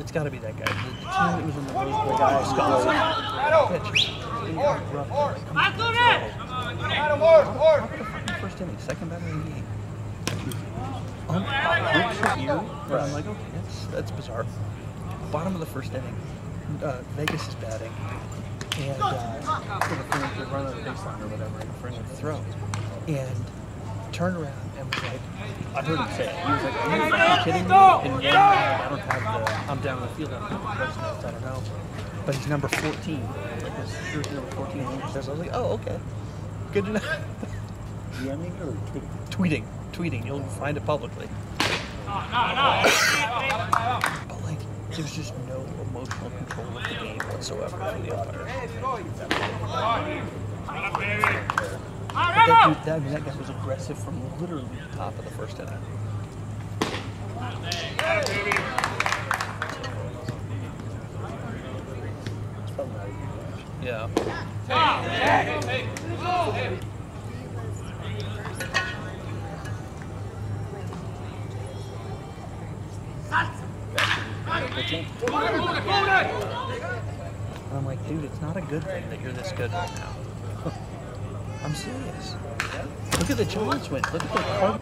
It's got to be that guy. The, the team that was in the Rose Bowl guy, Scott. Pitch. First inning, second batter in the game. Um, here, where I'm like, okay, that's that's bizarre. Bottom of the first inning, uh, Vegas is batting, and uh, for the run of the baseline or whatever, and for him to throw, and turned around and was like, I heard him say it. He was like, Are you fucking kidding me? And one I don't have the, I'm down the field, I don't have the press notes, I don't know. But he's number 14. Like his jersey number 14. And says, I was like, oh, okay. Good to know. DMing or tweeting, tweeting? tweeting. You'll find it publicly. But like, there's just no emotional control of the game whatsoever from the umpires. But that dude, that, I mean, that guy was aggressive from literally the top of the first inning. It's probably not even much. Yeah. Pitching? And I'm like, dude, it's not a good thing that you're this good right now. I'm serious. Look at the Giants win. Look at the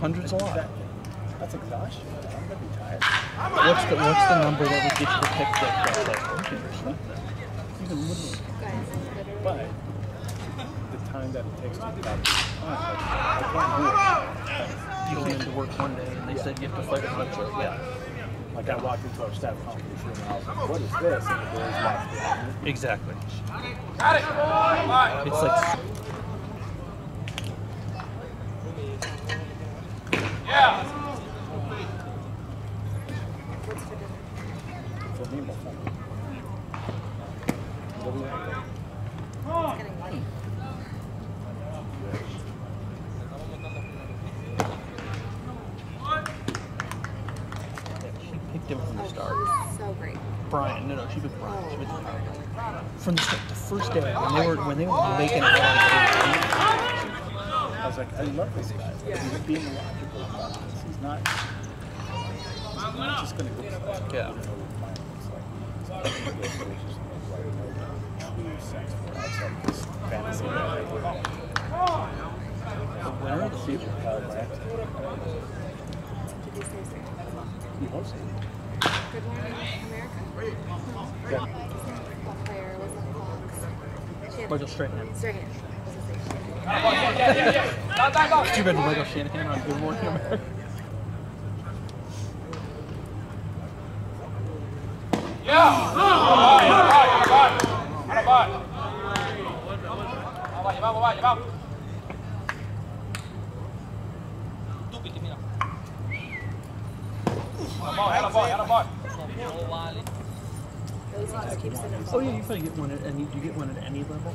Hundreds a lot. that, that's exhaustion. I'm gonna be tired. What's the what's the number that would get you to pick that that's like okay or something? Even literally. But the time that it takes to get out of the like, I can't do it. You go into work one day and they said you have to fight a bunch of yeah. Like I walked into our staff conference room and I was like, what is this? And the doors locked behind. Exactly. Got it. It's like Yeah. For me, my phone. What do you think? she picked him from the start. So great. Brian, no, no, she was Brian. She from the, start, So great. Brian, no, no, she was Brian. From the first day when they were when they were making it. I was like, I love this guy. He's being logical about this. He's not. He's not just gonna go. Yeah. It's just like true sex this fantasy. The winner of the See season. if uh, Grant, Did you say so? he hosted. Good morning, America. Yeah. What player was on Fox? She had- Michael Strahan. Strahan. Yeah, bad Michael Shanahan on Good Morning America. Yeah. Oh yeah, you probably get one at any. You get one at any level?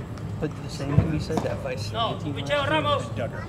But the same can be said that Vice No, team Michel last year. Ramos. Duggar.